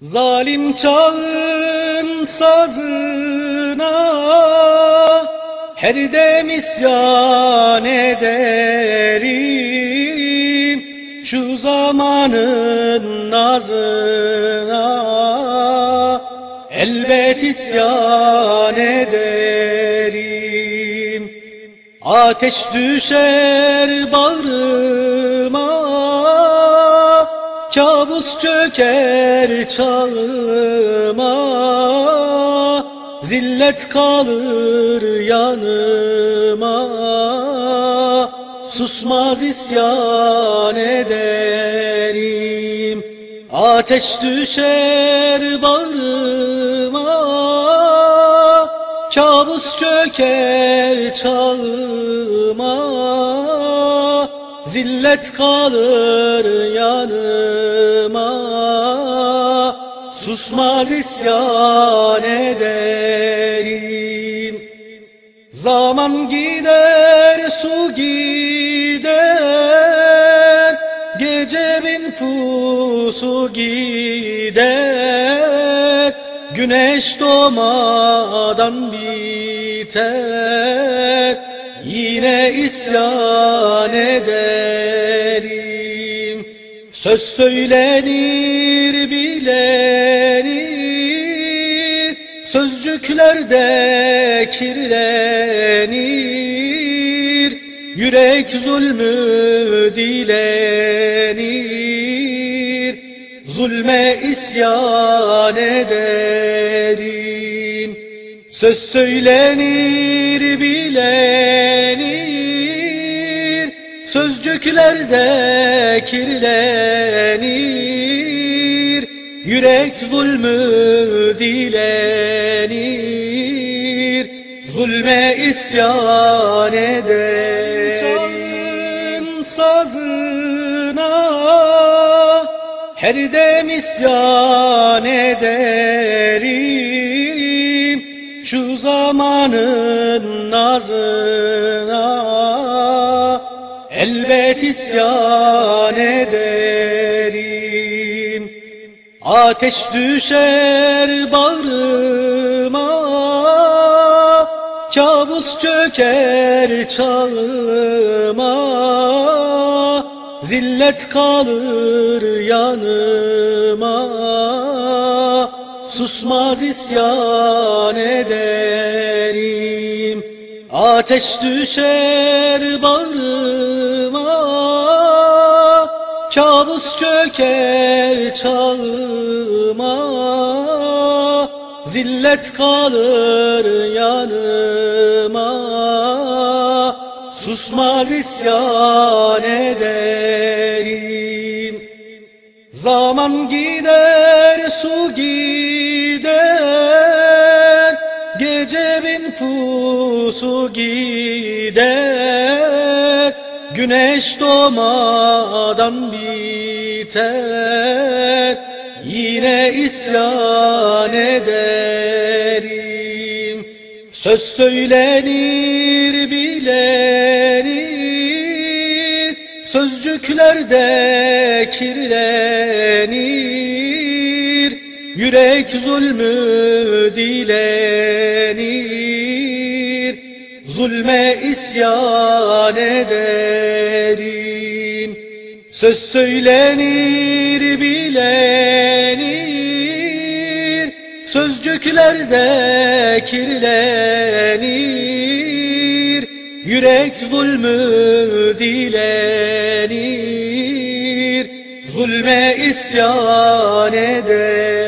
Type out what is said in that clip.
Zalim çağın sazına her dem isyan ederim Şu zamanın nazına. Elbet isyan ederim. Ateş düşer bağrıma Çöker çağıma Zillet kalır yanıma. Susmaz isyan ederim Ateş düşer bağrıma. Kabus çöker çağıma Zillet kalır yanıma. Susmaz isyan ederim. Zaman gider su gider. Gece bin pusu gider. Güneş doğmadan biter Yine isyan ederim. Söz söylenir bilenir. Sözcüklerde kirlenir. Yürek zulmü dilenir. Zulme isyan ederim Söz söylenir bilenir. Sözcüklerde kirlenir. Yürek zulmü dilenir. Zulme isyan eder. Çağın sazına her dem isyan ederim Şu zamanın nazına Elbet isyan ederim. Ateş düşer bağrıma Kabus çöker çağıma. Zillet kalır yanıma Susmaz isyan ederim. Ateş düşer bağrıma Kabus çöker çağıma. Zillet kalır yanıma. Susmaz isyan ederim Zaman gider su gider. Gece bin pusu gider. Güneş doğmadan biter. Yine isyan ederim. Söz söylenir bilenir Sözcüklerde kirlenir Yürek zulmü dilenir. Zulme isyan ederim Söz söylenir bilenir. Sözcüklerde kirlenir Yürek zulmü dilenir Zulme isyan ederim